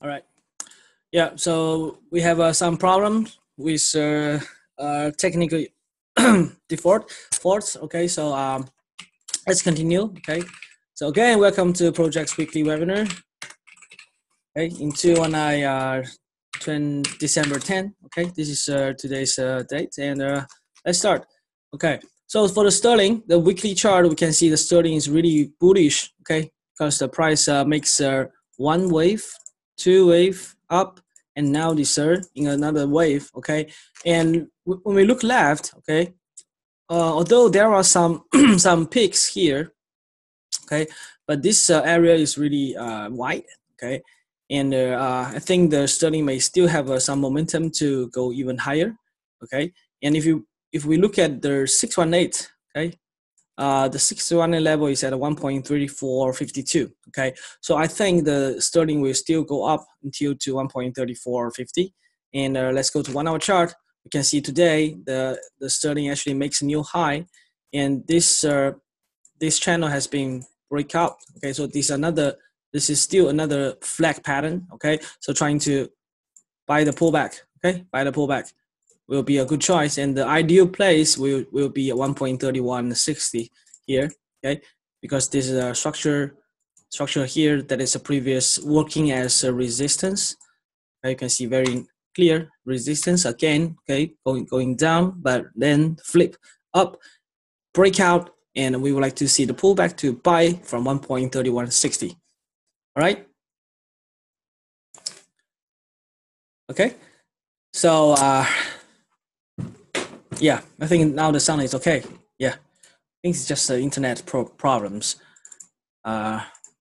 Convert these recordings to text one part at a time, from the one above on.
All right. Yeah, so we have uh, some problems with uh, uh, technical default faults. Okay, so um, let's continue. Okay, so again, welcome to Projack's Weekly webinar. Okay, in 219 uh, 20, December 10. Okay, this is uh, today's uh, date, and uh, let's start. Okay, so for the sterling, the weekly chart, we can see the sterling is really bullish. Okay, because the price uh, makes uh, one wave, two wave up, and now third in another wave. Okay, and when we look left, okay, uh, although there are some some peaks here, okay, but this uh, area is really uh, wide. Okay, and uh, I think the sterling may still have uh, some momentum to go even higher. Okay, and if you if we look at the 618, okay, uh, the 618 level is at 1.3452. Okay, so I think the sterling will still go up until to 1.3450. And uh, let's go to one hour chart. You can see today the the sterling actually makes a new high, and this uh, this channel has been break up. Okay, so this another this is still another flag pattern. Okay, so trying to buy the pullback. Okay, buy the pullback will be a good choice. And the ideal place will, will be at 1.3160 here, okay? Because this is a structure structure here that is a previous working as a resistance. You can see very clear resistance again, okay, going going down, but then flip up, breakout, and we would like to see the pullback to buy from 1.3160. All right. Okay. So uh, yeah, I think now the sound is okay. Yeah, I think it's just the internet pro- problems. Uh,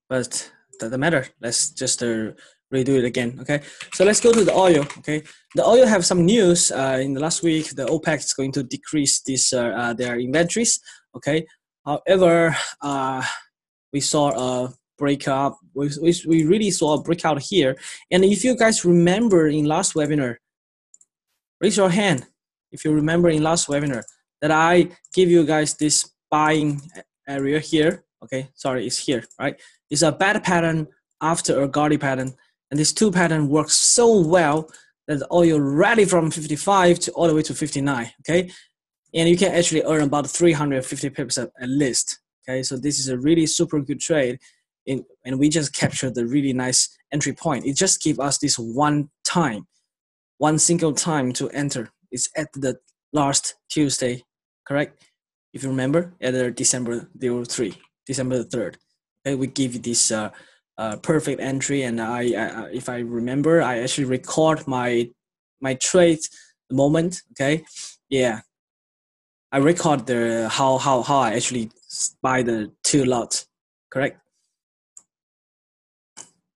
but doesn't matter. Let's just uh, redo it again. Okay, so let's go to the oil. Okay, the oil have some news. Uh, in the last week, the OPEC is going to decrease this uh, uh, their inventories. Okay, however, uh, we saw a breakup. We, we, we really saw a breakout here. And if you guys remember in last webinar, raise your hand if you remember in last webinar that I give you guys this buying area here. Okay, sorry, it's here, right? It's a bat pattern after a Gartley pattern. And this two pattern works so well that the oil rally from 55 to all the way to 59, okay? And you can actually earn about 350 pips at least, okay? So this is a really super good trade. In, and we just captured the really nice entry point. It just gives us this one time, one single time to enter is at the last Tuesday, correct? If you remember, at the December 03, December 3rd. Okay, we give you this uh, uh, perfect entry, and I, I, if I remember, I actually record my my trade moment. Okay, yeah, I record the how how how I actually buy the two lots. Correct?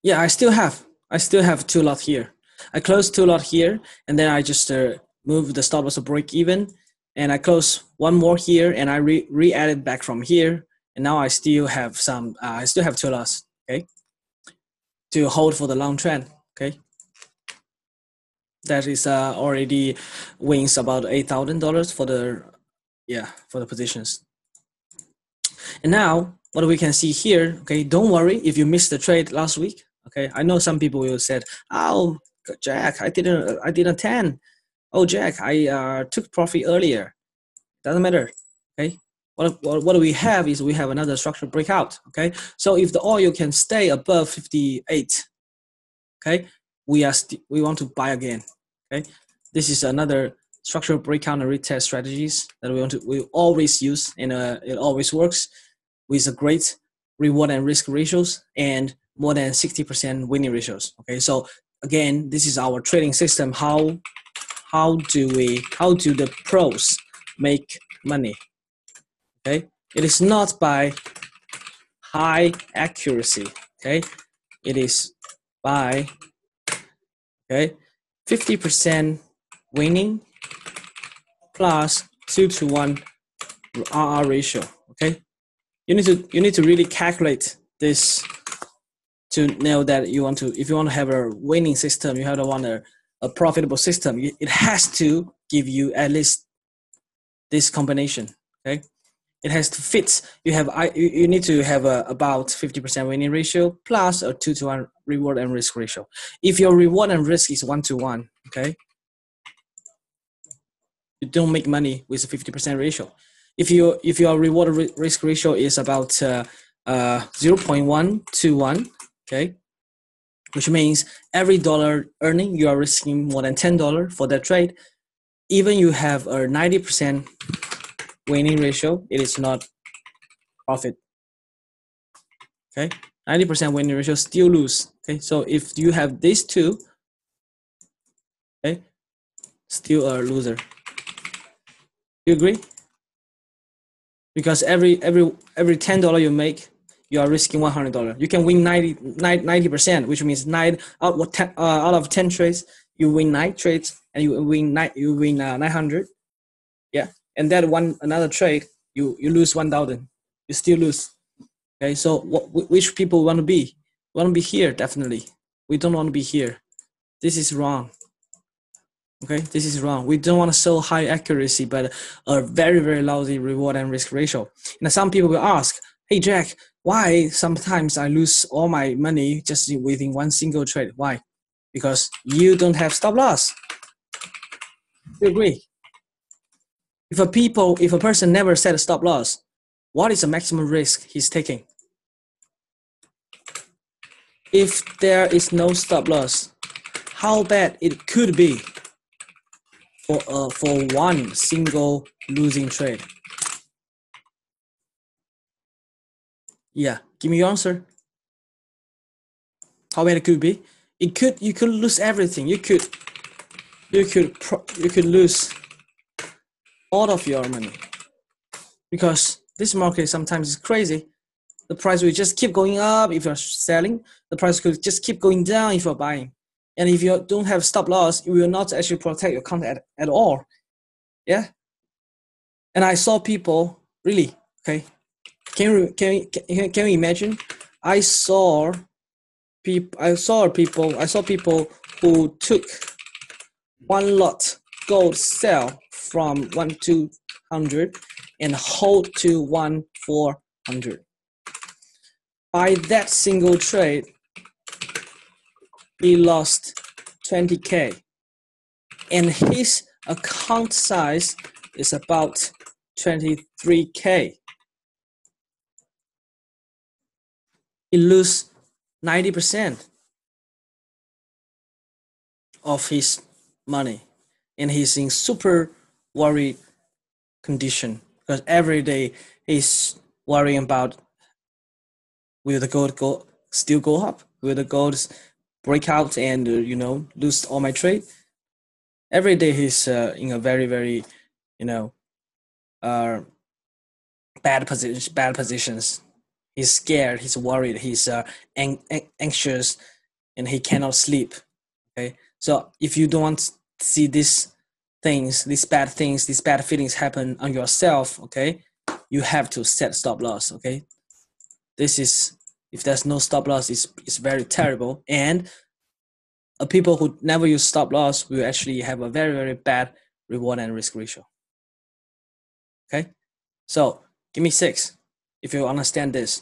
Yeah, I still have I still have two lot here. I close two lot here, and then I just uh, move the stop loss to break even. And I close one more here and I re, re added back from here. And now I still have some uh, I still have two loss okay to hold for the long trend okay? That is uh, already wins about eight thousand dollars for the yeah for the positions. And now what we can see here okay don't worry if you missed the trade last week okay? I know some people will said oh Jack I didn't I didn't attend oh jack i uh, took profit earlier. Doesn't matter okay? What, what, what we have is we have another structural breakout okay? So if the oil can stay above 58 okay we are we want to buy again okay? This is another structural breakout and retest strategies that we want to we always use and uh, it always works with a great reward and risk ratios and more than 60% winning ratios okay? So again this is our trading system how how do we how do the pros make money? Okay? It is not by high accuracy okay? It is by okay 50% winning plus 2 to 1 RR ratio okay? You need to you need to really calculate this to know that you want to if you want to have a winning system you have to want to a profitable system, it has to give you at least this combination. Okay, it has to fit. You have I you, need to have a, about 50% winning ratio plus a two to one reward and risk ratio. If your reward and risk is one to one, okay, you don't make money with a 50% ratio. If you if your reward risk ratio is about uh, uh, 0.1 to 1, okay, which means every dollar earning you are risking more than $10 for that trade, even you have a 90% winning ratio, it is not profit. Okay, 90% winning ratio still lose. Okay, so if you have these two, okay, still a loser. You agree? Because every every every ten dollar you make, you are risking one hundred dollar. You can win 90 percent, which means nine out uh, out of ten trades, you win nine trades, and you win nine you win uh, nine hundred. Yeah, and that one another trade, you you lose one thousand. You still lose. Okay, so what, which people want to be? Want to be here definitely. We don't want to be here. This is wrong. Okay, this is wrong. We don't want to show high accuracy, but a very, very lousy reward and risk ratio. Now, some people will ask, hey, Jack, why sometimes I lose all my money just within one single trade? Why? Because you don't have stop loss. You agree? If a people, if a person never set a stop loss, what is the maximum risk he's taking? If there is no stop loss, how bad it could be for uh, for one single losing trade? Yeah, give me your answer. How bad it could be? It could you could lose everything. You could you could you could lose all of your money because this market sometimes is crazy. The price will just keep going up if you're selling. The price could just keep going down if you're buying. And if you don't have stop loss, you will not actually protect your account at, at all. Yeah. And I saw people really, okay. Can you, can, can, can you imagine? I saw people, I saw people, I saw people who took one lot gold sell from one to hundred and hold to one four hundred. By that single trade, he lost 20k and his account size is about 23k he lose 90% of his money and he's in super worried condition because every day he's worrying about will the gold go still go up will the gold break out and uh, you know lose all my trade. Every day he's uh, in a very very you know uh, bad position bad positions he's scared he's worried he's uh, ang- anxious and he cannot sleep okay so if you don't see these things these bad things these bad feelings happen on yourself okay you have to set stop loss okay this is if there's no stop loss, it's, it's very terrible. And a people who never use stop loss will actually have a very, very bad reward and risk ratio. Okay, so give me six if you understand this.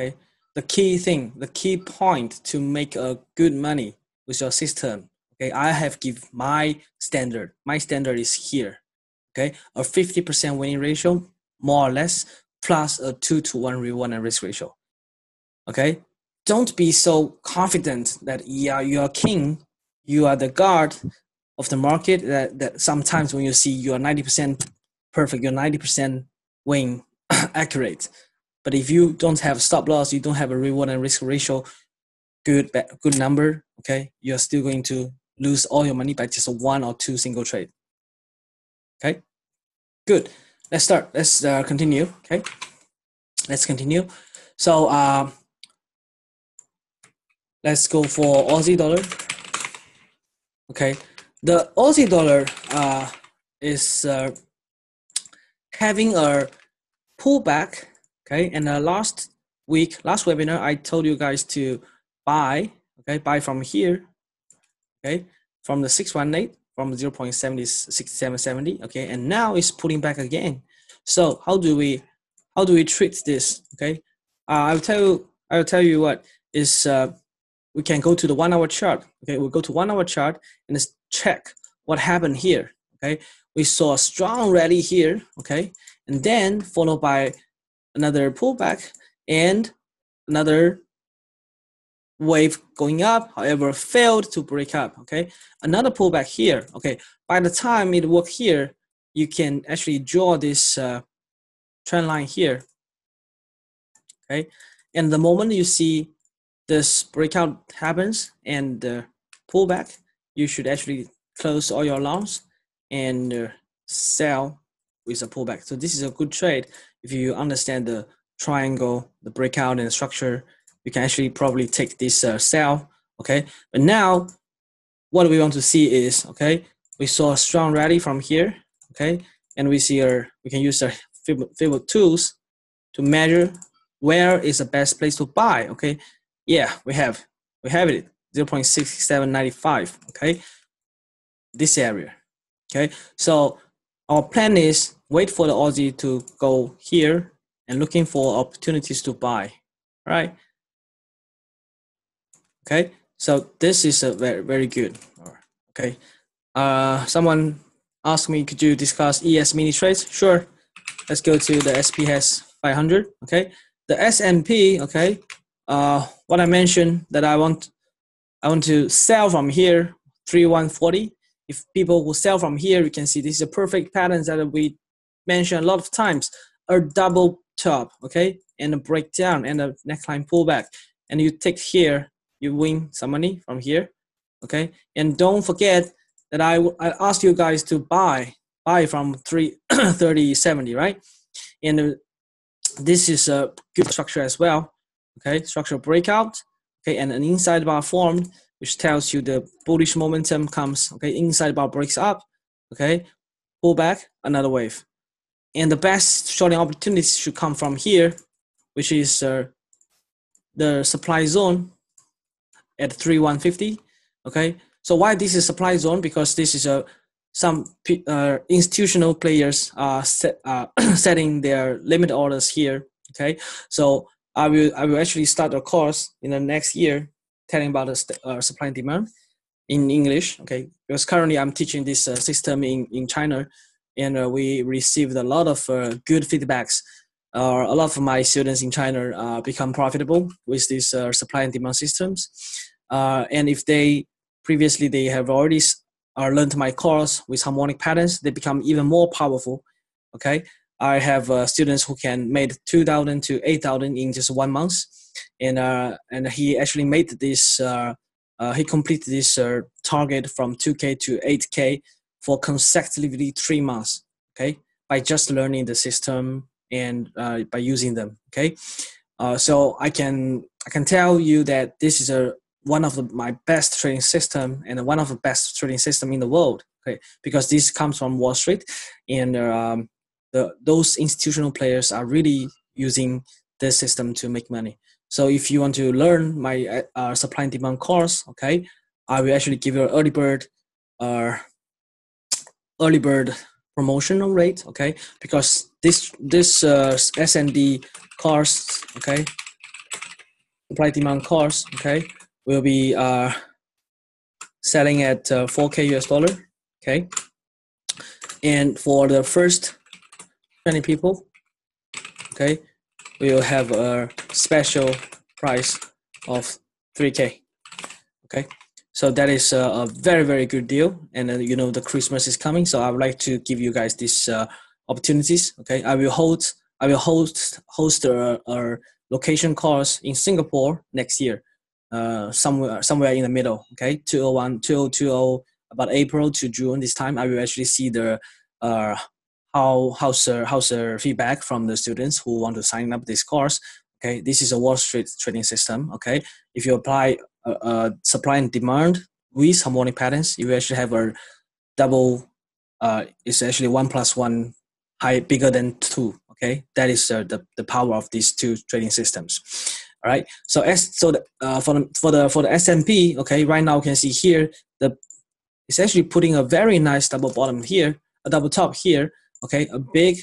Okay, the key thing, the key point to make a good money with your system. Okay, I have give my standard. My standard is here. Okay, a 50% winning ratio, more or less, plus a two to one reward and risk ratio okay don't be so confident that yeah you are king you are the guard of the market that, that sometimes when you see you are 90% perfect you're 90% win accurate but if you don't have stop loss you don't have a reward and risk ratio good good number okay you're still going to lose all your money by just one or two single trade. Okay? Good. Let's start. Let's uh, continue okay? Let's continue. So uh, let's go for Aussie dollar. Okay, the Aussie dollar uh, is uh, having a pullback. Okay, and uh, last week, last webinar, I told you guys to buy. Okay, buy from here. Okay, from the 618 from 0 0.70 6770. Okay, and now it's pulling back again. So how do we how do we treat this? Okay, uh, I'll tell you. I'll tell you what is. Uh, we can go to the one hour chart. Okay, we'll go to one hour chart and let's check what happened here. Okay, we saw a strong rally here. Okay, and then followed by another pullback and another wave going up, however, failed to break up, okay? Another pullback here, okay? By the time it worked here, you can actually draw this uh, trend line here, okay? And the moment you see this breakout happens and uh, pullback, you should actually close all your longs and uh, sell with a pullback. So this is a good trade if you understand the triangle, the breakout and the structure you can actually probably take this uh, sell, okay? But now, what we want to see is, okay, we saw a strong rally from here, okay? And we see our, we can use our favorite tools to measure where is the best place to buy, okay? Yeah, we have, we have it, 0.6795, okay? This area, okay? So our plan is wait for the Aussie to go here and looking for opportunities to buy, right? Okay, so this is a very very good. Okay, uh, someone asked me, could you discuss ES mini trades? Sure. Let's go to the SPX 500. Okay, the S&P. Okay, uh, what I mentioned that I want, I want to sell from here 3140. If people will sell from here, you can see this is a perfect pattern that we mentioned a lot of times. A double top, okay, and a breakdown and a neckline pullback, and you take here you win some money from here okay? And don't forget that i i asked you guys to buy buy from 3 30 70 right? And uh, this is a good structure as well okay? Structural breakout okay? And an inside bar formed which tells you the bullish momentum comes okay? Inside bar breaks up okay? Pull back another wave and the best shorting opportunities should come from here which is uh, the supply zone at 3150 okay? So why this is supply zone? Because this is a some uh, institutional players are set, uh, setting their limit orders here okay? So i will i will actually start a course in the next year telling about the uh, supply and demand in english okay? Because currently i'm teaching this uh, system in in china and uh, we received a lot of uh, good feedbacks uh, a lot of my students in China uh, become profitable with these uh, supply and demand systems. Uh, and if they previously they have already uh, learned my course with harmonic patterns, they become even more powerful. Okay, I have students who can make two thousand to eight thousand in just one month, and and he actually made this. He completed this target from 2k to 8k for consecutively three months. Okay, by just learning the system and uh, by using them. Okay, uh, so I can I can tell you that this is a one of the, my best trading system and one of the best trading system in the world. Okay, because this comes from Wall Street, and um, the those institutional players are really using this system to make money. So if you want to learn my uh, supply and demand course, okay, I will actually give you an early bird, uh, early bird promotional rate, okay, because this this uh, SND course, okay, supply demand course, okay, will be uh, selling at uh, 4k US dollar. Okay, and for the first 20 people, okay, we will have a special price of 3k. Okay, so that is a, a very very good deal, and uh, you know the Christmas is coming, so I would like to give you guys these uh, opportunities. Okay, I will hold I will host host a, a location course in Singapore next year uh, somewhere somewhere in the middle. Okay, 201, 2020, about April to June. This time, I will actually see the uh, how how's the how's the feedback from the students who want to sign up this course. Okay, this is a Wall Street trading system. Okay, if you apply uh, uh, supply and demand with harmonic patterns, you actually have a double. Uh, it's actually one plus one high bigger than two. Okay, that is uh, the the power of these two trading systems. All right. So S so the, uh, for the for the for the S&P, okay, right now you can see here the it's actually putting a very nice double bottom here, a double top here, okay, a big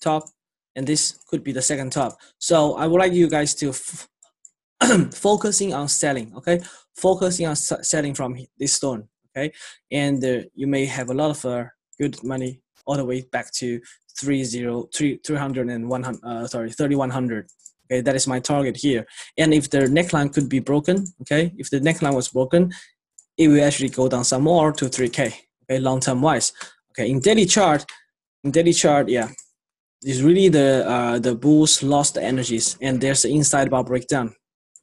top, and this could be the second top. So I would like you guys to focusing on selling, okay? Focusing on selling from this stone, okay? And uh, you may have a lot of uh, good money all the way back to 30, 300 and 100, uh, sorry, 3100. Okay, that is my target here. And if the neckline could be broken, okay, if the neckline was broken, it will actually go down some more to 3K, okay, long term wise. Okay, in daily chart, in daily chart, yeah, is really the uh, the bulls lost the energies, and there's the inside bar breakdown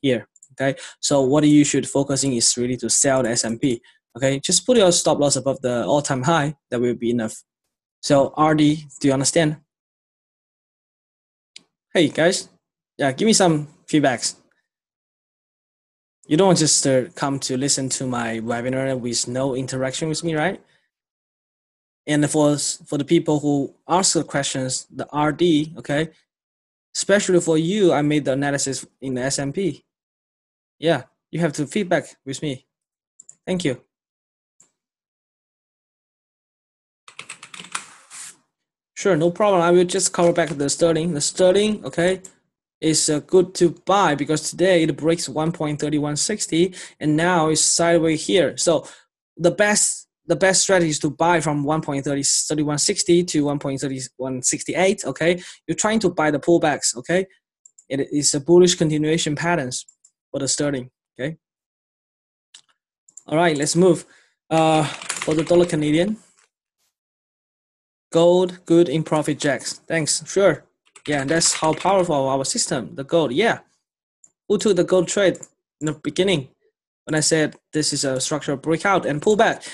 here. Okay, so what you should focusing is really to sell the S&P. Okay, just put your stop loss above the all-time high. That will be enough. So RD, do you understand? Hey guys, yeah, give me some feedbacks. You don't just uh, come to listen to my webinar with no interaction with me, right? And for for the people who ask the questions, the RD, okay, especially for you, I made the analysis in the S&P. Yeah, you have to feedback with me. Thank you. Sure, no problem. I will just cover back the sterling. The sterling, okay, is uh, good to buy because today it breaks 1.3160 and now it's sideways here. So the best the best strategy is to buy from 1.3160 to 1.3168. Okay, you're trying to buy the pullbacks. Okay, it is a bullish continuation patterns for the sterling. Okay. All right, let's move. Uh, for the dollar Canadian, Gold, good in profit jacks. Thanks. Sure. Yeah, that's how powerful our system, the gold. Yeah. Who took the gold trade in the beginning when I said this is a structural breakout and pullback?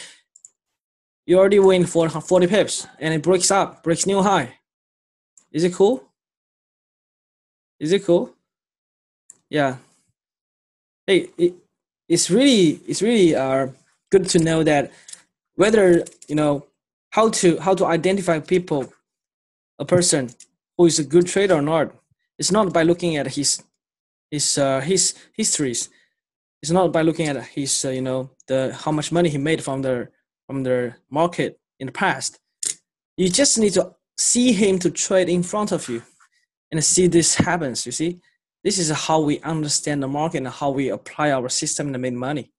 You already win for 40 pips and it breaks up, breaks new high. Is it cool? Is it cool? Yeah. Hey, it, it's really it's really uh, good to know that whether you know how to how to identify people a person who is a good trader or not it's not by looking at his his uh, his histories. It's not by looking at his uh, you know the how much money he made from the from the market in the past. You just need to see him to trade in front of you and see this happens you see this is how we understand the market and how we apply our system to make money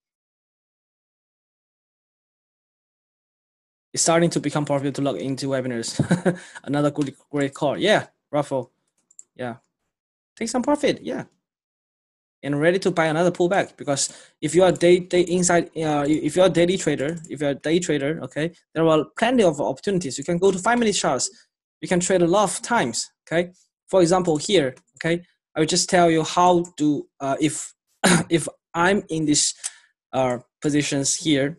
it's starting to become popular to log into webinars. Another good, great call. Yeah, Raffle. Yeah, take some profit. Yeah, and ready to buy another pullback because if you are day day inside, uh, if you're a daily trader, if you're a day trader, okay, there are plenty of opportunities. You can go to five minute charts. You can trade a lot of times. Okay, for example, here, okay, I will just tell you how to uh, if if I'm in this uh, positions here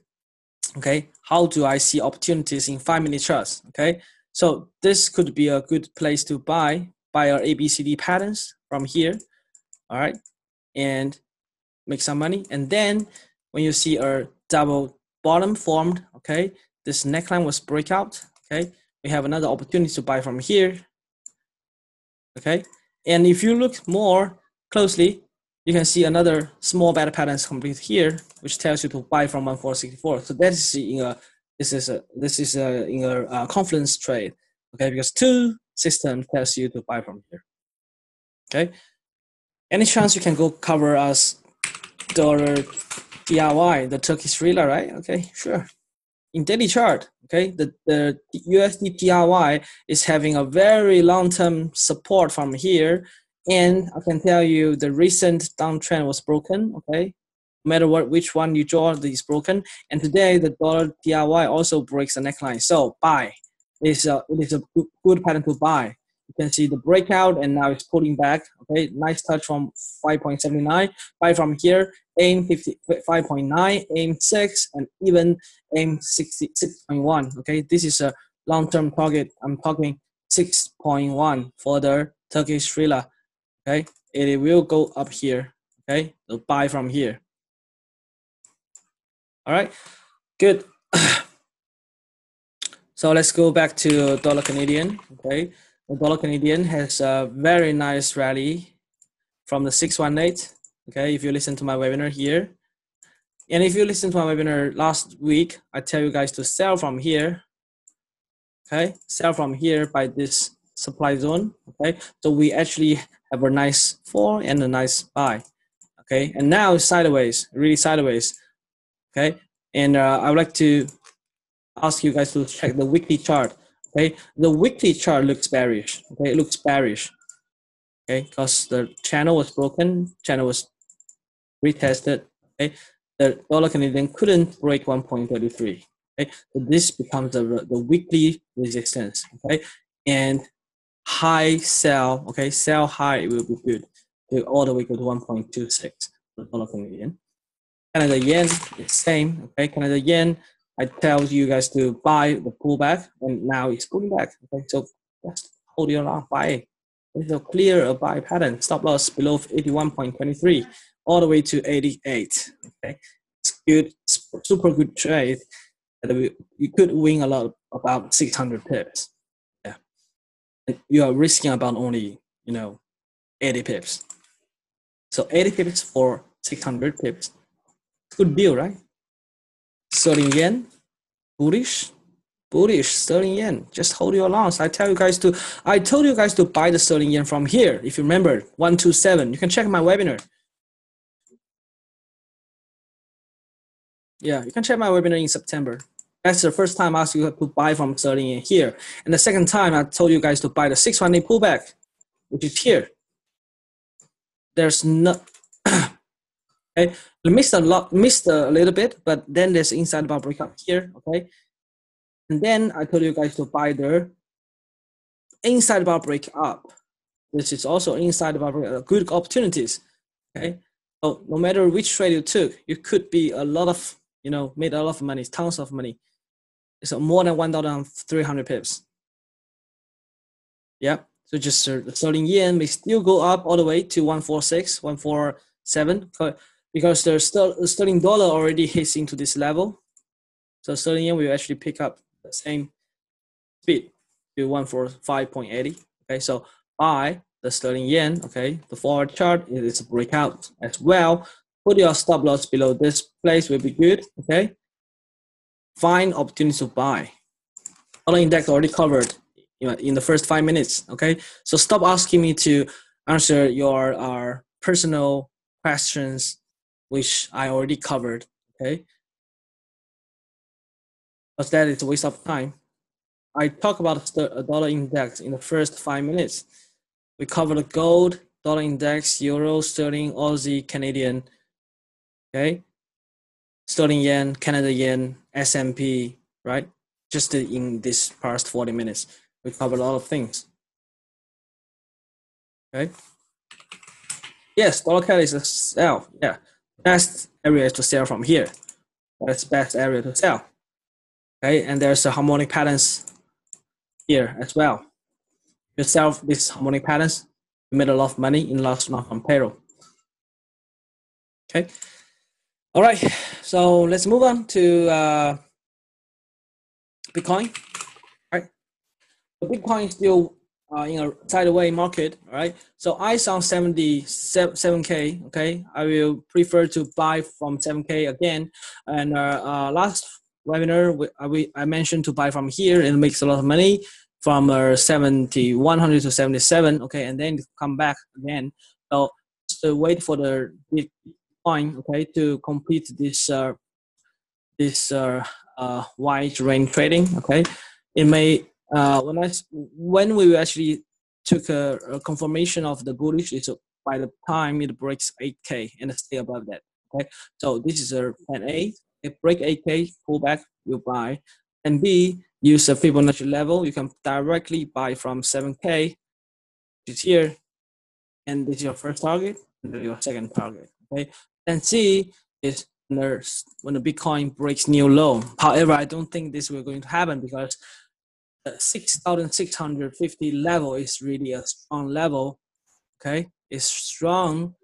okay how do i see opportunities in five minute charts okay? So this could be a good place to buy buy our abcd patterns from here all right and make some money. And then when you see a double bottom formed okay this neckline was breakout okay? We have another opportunity to buy from here okay and if you look more closely you can see another small beta pattern is complete here, which tells you to buy from 1464. So that is in a this is a this is a in a uh, confluence trade, okay? Because two system tells you to buy from here. Okay. Any chance you can go cover us dollar TRY the Turkish lira, right? Okay, sure. In daily chart, okay, the, the USD is having a very long-term support from here and I can tell you the recent downtrend was broken, okay? No matter what, which one you draw, is broken. And today, the dollar TRY also breaks the neckline. So buy. It's a, it is a good pattern to buy. You can see the breakout and now it's pulling back. Okay, nice touch from 5.79. Buy from here, aim 55.9, aim 6, and even aim 66.1. Okay, this is a long-term target. I'm talking 6.1 for the Turkish lira okay it will go up here okay so buy from here all right good so let's go back to dollar canadian okay the dollar canadian has a very nice rally from the 618 okay if you listen to my webinar here and if you listen to my webinar last week i tell you guys to sell from here okay sell from here by this supply zone. Okay, so we actually have a nice fall and a nice buy. Okay, and now sideways, really sideways. Okay, and uh, I would like to ask you guys to check the weekly chart. Okay, the weekly chart looks bearish. Okay, it looks bearish. Okay, because the channel was broken, channel was retested. Okay, the dollar Canadian couldn't break 1.33. Okay, so this becomes the the weekly resistance. Okay, and high sell. Okay, sell high it will be good. To all the way go to 1.26 the dollar Canadian. Canada yen same. Okay, Canada yen I tell you guys to buy the pullback, and now it's pulling back. Okay, so just hold your line, buy. It's a clear buy pattern. Stop loss below 81.23, all the way to 88. Okay, it's good, super good trade. You could win a lot, about 600 pips. Yeah, and you are risking about only you know 80 pips. So 80 pips for 600 pips. Good deal, right? Sterling yen, bullish, bullish sterling yen. Just hold your longs. I tell you guys to, I told you guys to buy the sterling yen from here. If you remember, one two seven. You can check my webinar. Yeah, you can check my webinar in September. That's the first time I asked you to buy from sterling yen here, and the second time I told you guys to buy the 618 pullback, which is here. There's no. Okay, missed a lot, missed a little bit, but then there's inside bar breakup here. Okay, and then I told you guys to buy the inside bar breakup. This is also inside bar breakup, good opportunities. Okay, so no matter which trade you took, you could be a lot of, you know, made a lot of money, tons of money. It's more than one thousand three hundred pips. Yeah, so just uh, the sterling yen may still go up all the way to 146, 147 because the sterling dollar already hits into this level. So sterling yen will actually pick up the same speed to 145.80. Okay, so buy the sterling yen, okay, the forward chart is a breakout as well. Put your stop loss below this place will be good, okay. Find opportunity to buy. Dollar index already covered in the first five minutes, okay. So stop asking me to answer your uh, personal questions which I already covered, okay? But that is a waste of time. I talk about the dollar index in the first five minutes. We cover the gold, dollar index, euro, sterling, Aussie, Canadian, okay? Sterling yen, Canada yen, S&P, right? Just in this past 40 minutes, we covered a lot of things. Okay. Yes, dollar CAD is a sell. Yeah, best area to sell from here. That's best area to sell. Okay, and there's a harmonic patterns here as well. You sell these harmonic patterns, you made a lot of money in last month on payroll. Okay. All right. So let's move on to uh, Bitcoin. All right. Bitcoin still uh, in a sideways market, right? So I on 77k, okay? I will prefer to buy from 7k again. And uh, uh, last webinar, we, uh, we, I mentioned to buy from here and makes a lot of money from uh, 70, 100 to 77, okay? And then come back again. So, so wait for the Bitcoin, okay, to complete this uh, this uh, wide range trading, okay? It may uh, when I when we actually took a, a confirmation of the bullish, it's by the time it breaks 8k and stay above that. Okay, so this is a plan A. If break 8k, pull back, you buy. And B, use a Fibonacci level. You can directly buy from 7k, which is here, and this is your first target, and your second target. Okay, and C is when the Bitcoin breaks new low. However, I don't think this will going to happen because 6,650 level is really a strong level. Okay, it's strong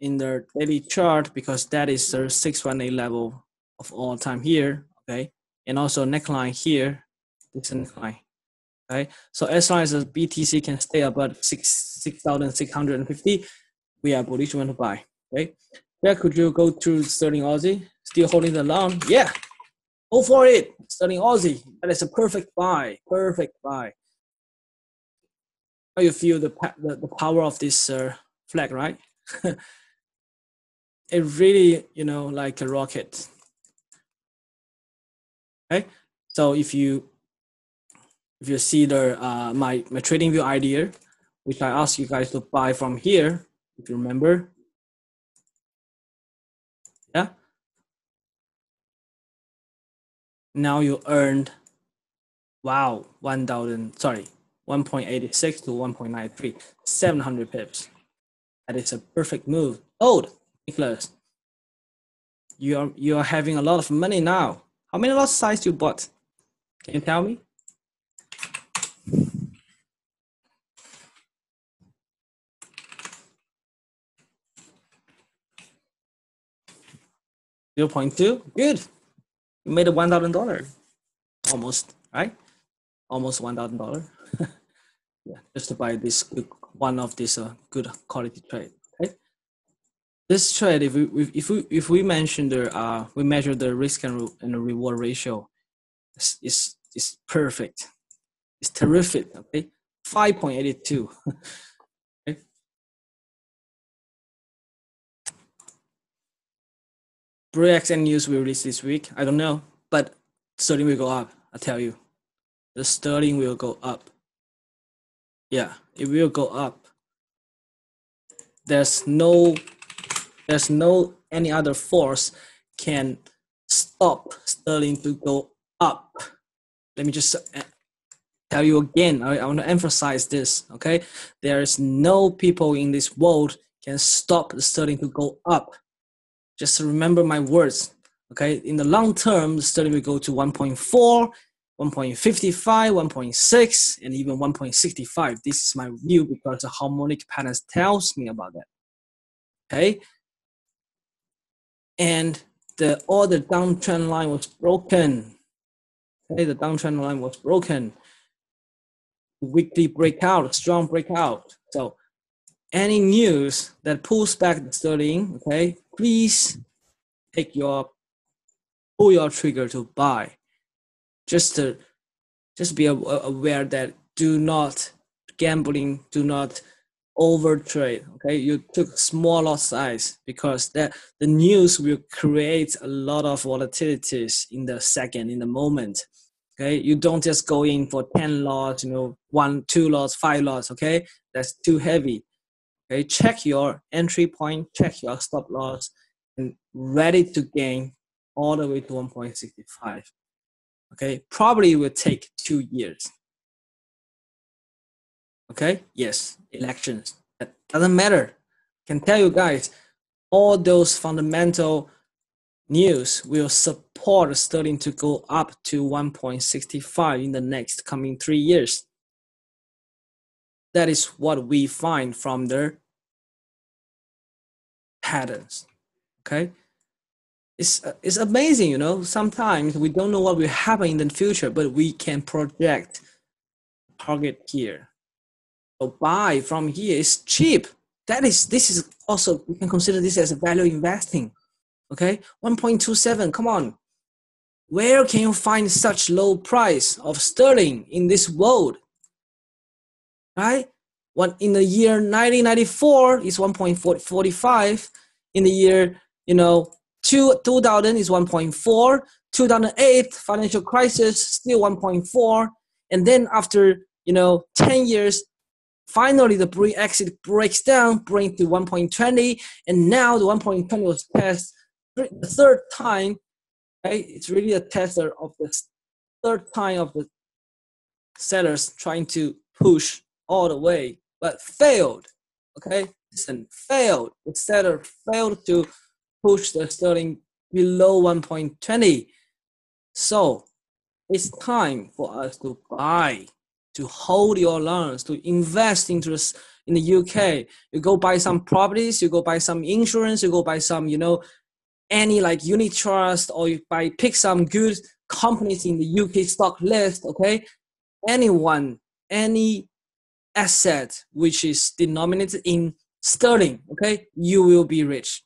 in the daily chart because that is the 618 level of all time here. Okay, and also neckline here, this neckline. Okay, so as long as the BTC can stay above 6 6,650, we are bullish when to buy. Okay, yeah, could you go to Sterling Aussie? Still holding the long? Yeah, Go for it. Sterling Aussie. That is a perfect buy. Perfect buy. how you feel the the, the power of this uh, flag, right? it really, you know, like a rocket. Okay, so if you if you see the uh, my my TradingView idea, which I asked you guys to buy from here, if you remember, yeah. Now you earned, wow, one thousand. Sorry, 1.86 to 1.93, 700 pips. That is a perfect move. Oh, Nicholas, you are you are having a lot of money now. How many lot size you bought? Can you tell me? Zero point two. Good. You made a one thousand dollar. Almost, right? Almost one thousand dollar. yeah, just to buy this one of this uh, good quality trade. Okay, this trade, if we if we if we mention the uh we measure the risk and, re- and the reward ratio, is is is perfect. It's terrific. Okay, five point eighty two. okay. And news will release this week. I don't know, but sterling will go up. I tell you, the sterling will go up. Yeah it will go up. There's no there's no any other force can stop sterling to go up. Let me just uh, tell you again I, I want to emphasize this okay? There is no people in this world can stop the sterling to go up just remember my words okay in the long term the sterling will go to 1.4 1.55, 1.6, and even 1.65. This is my view because the harmonic patterns tells me about that. Okay. And the all the downtrend line was broken. Okay, the downtrend line was broken. Weekly breakout, strong breakout. So any news that pulls back the sterling, okay, please take your pull your trigger to buy. Just to just be aware that do not gambling do not over trade okay? You took small lot size because that the news will create a lot of volatilities in the second in the moment okay? You don't just go in for 10 lots you know one two lots five lots okay? That's too heavy okay? Check your entry point check your stop loss and ready to gain all the way to 1.65 okay? Probably will take two years okay? Yes elections. That doesn't matter. Can tell you guys all those fundamental news will support sterling to go up to 1.65 in the next coming three years that is what we find from their patterns okay? It's uh, it's amazing you know? Sometimes we don't know what will happen in the future but we can project target here. So buy from here is cheap. That is this is also we can consider this as value investing okay? 1.27 come on. Where can you find such low price of sterling in this world right one in the year 1994 is 1.45 in the year you know Two, 2000 is 1.4. 2008 financial crisis still 1.4. And then after you know 10 years, finally the Brexit breaks down, bring to 1.20, and now the 1.20 was passed the third time. Right? It's really a tester of the third time of the sellers trying to push all the way, but failed. Okay, listen, failed. The seller failed to push the sterling below 1.20. So it's time for us to buy, to hold your loans, to invest into in the UK. You go buy some properties, you go buy some insurance, you go buy some, you know, any like unit trust, or you buy pick some good companies in the UK stock list. Okay, anyone, any asset which is denominated in sterling, okay, you will be rich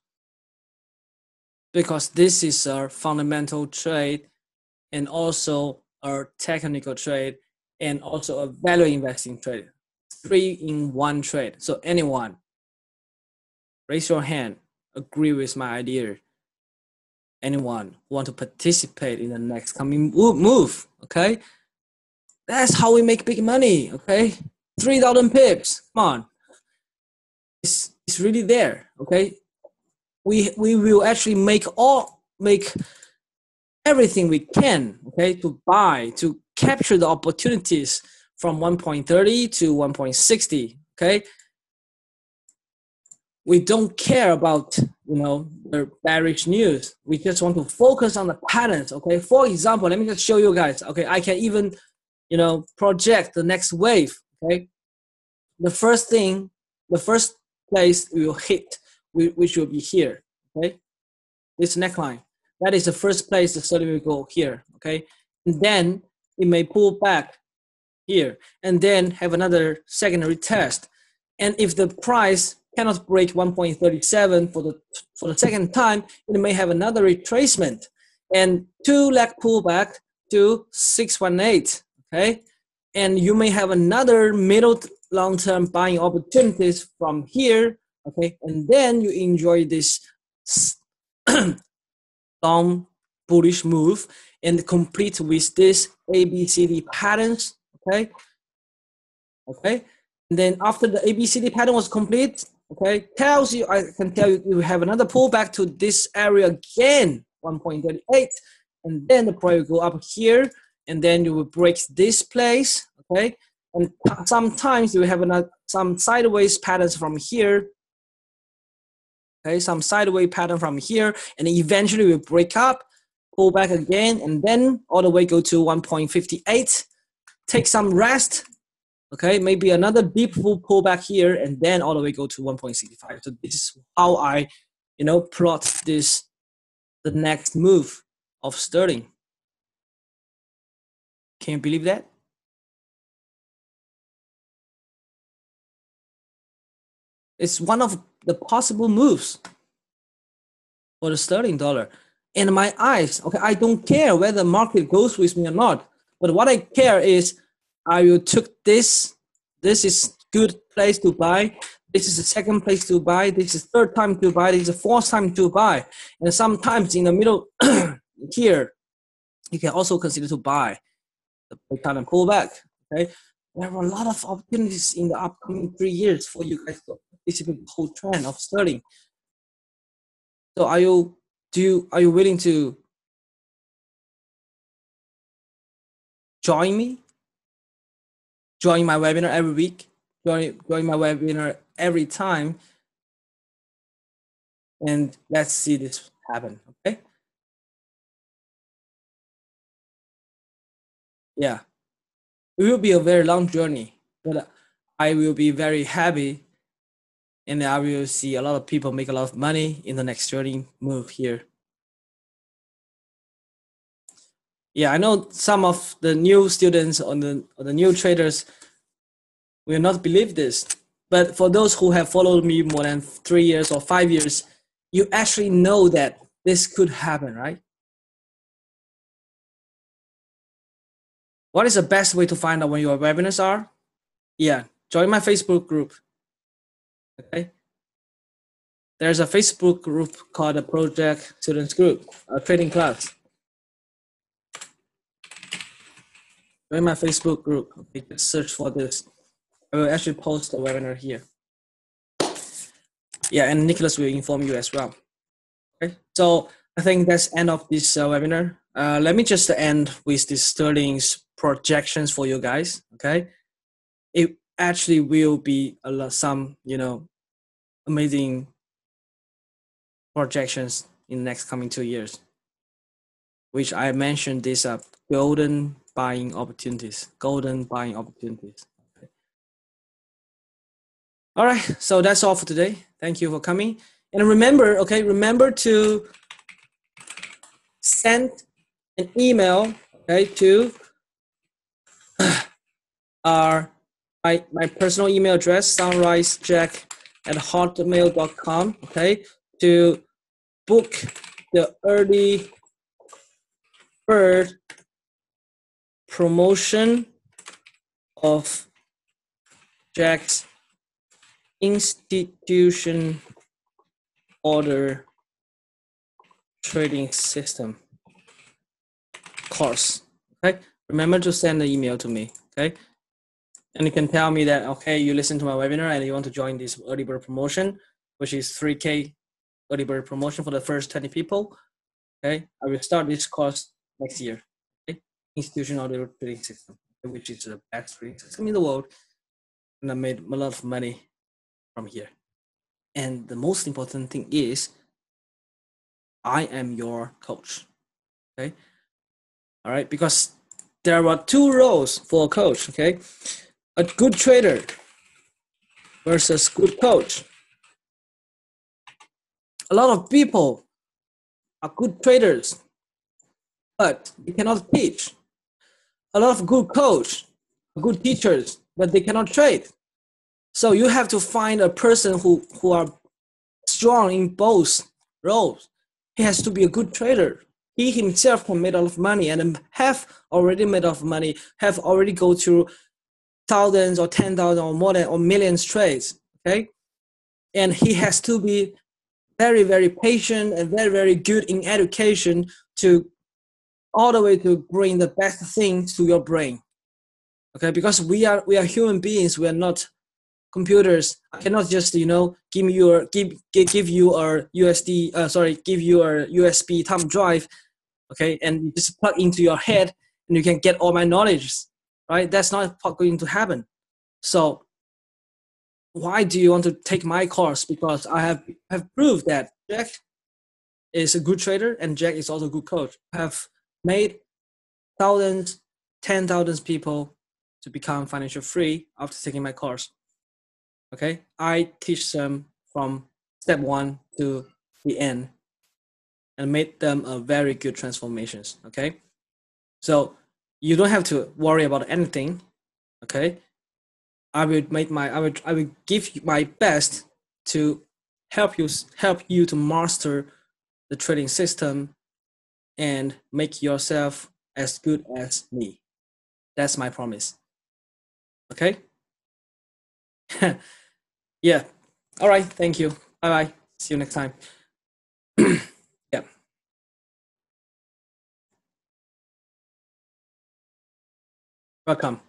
because this is a fundamental trade and also a technical trade and also a value investing trade. three in one trade. So anyone, raise your hand, agree with my idea. Anyone want to participate in the next coming move? Okay, that's how we make big money. Okay, three thousand pips. Come on, it's it's really there. Okay, we we will actually make all make everything we can. Okay, to buy to capture the opportunities from 1.30 to 1.60 okay we don't care about you know the bearish news we just want to focus on the patterns okay for example let me just show you guys okay i can even you know project the next wave okay? The first thing the first place we will hit which will be here okay? This neckline that is the first place the study will go here okay? And then it may pull back here. And then have another secondary test. And if the price cannot break 1.37 for the for the second time, it may have another retracement. And two leg pullback to 618. Okay, and you may have another middle long-term buying opportunities from here. Okay, and then you enjoy this long bullish move and complete with this ABCD patterns okay? Okay? And then after the abcd pattern was complete okay? Tells you i can tell you you have another pullback to this area again 1.38 and then the price go up here and then you will break this place okay and sometimes you have another some sideways patterns from here okay some sideways pattern from here and eventually we break up pull back again and then all the way go to 1.58 take some rest. Okay, maybe another deep pull back here, and then all the way go to 1.65. So this is how I, you know, plot this the next move of sterling. Can you believe that? It's one of the possible moves for the sterling dollar. In my eyes, okay, I don't care whether the market goes with me or not. But what I care is I will took this. This is good place to buy. This is the second place to buy. This is third time to buy. This is the fourth time to buy. And sometimes in the middle here, you can also consider to buy the kind of pullback. Okay, there are a lot of opportunities in the upcoming three years for you guys to participate in the whole trend of sterling. So are you do you, are you willing to join me join my webinar every week join, join my webinar every time and let's see this happen okay yeah it will be a very long journey but i will be very happy and i will see a lot of people make a lot of money in the next journey move here yeah, I know some of the new students on the or the new traders will not believe this. But for those who have followed me more than three years or five years, you actually know that this could happen, right? What is the best way to find out when your webinars are? Yeah, join my Facebook group. Okay. There's a Facebook group called the Projack Students Group, a trading class. Join my Facebook group. Okay, just search for this. I will actually post the webinar here. Yeah, and Nicholas will inform you as well. Okay, so I think that's end of this uh, webinar. Uh, let me just end with this Sterling's projections for you guys. Okay, it actually will be a lot, some you know amazing projections in the next coming two years, which I mentioned these are golden buying opportunities, golden buying opportunities. Okay. All right, so that's all for today. Thank you for coming. And remember, okay, remember to send an email, okay, to our my, my personal email address, sunrisejack at hotmail.com, okay, to book the early bird promotion of Jack's institution order trading system course. Okay, remember to send the email to me. Okay, and you can tell me that okay, you listen to my webinar and you want to join this early bird promotion, which is 3K early bird promotion for the first 20 people. Okay, I will start this course next year. Okay, institutional order trading system, which is the best trading system in the world, and I made a lot of money from here. And the most important thing is, I am your coach. Okay, all right, because there are two roles for a coach. Okay, a good trader versus good coach. A lot of people are good traders, but they cannot teach. A lot of good coach, good teachers, but they cannot trade. So you have to find a person who, who are strong in both roles. He has to be a good trader. He himself can make a lot of money and have already made a lot of money, have already go through thousands or ten thousand or more than or millions trades. Okay. And he has to be very, very patient and very, very good in education to all the way to bring the best things to your brain. Okay, because we are we are human beings, we are not computers. I cannot just you know give you a give give you a USD uh, sorry give you a USB thumb drive, okay, and just plug into your head and you can get all my knowledge, right? That's not going to happen. So why do you want to take my course? Because I have have proved that Jack is a good trader and Jack is also a good coach. I have made thousands, ten thousands people to become financial free after taking my course. Okay, I teach them from step one to the end and made them a very good transformations. Okay, so you don't have to worry about anything. Okay, I will make my I will I will give my best to help you help you to master the trading system and make yourself as good as me. That's my promise. Okay? yeah. All right. Thank you. Bye bye. See you next time. yeah. Welcome.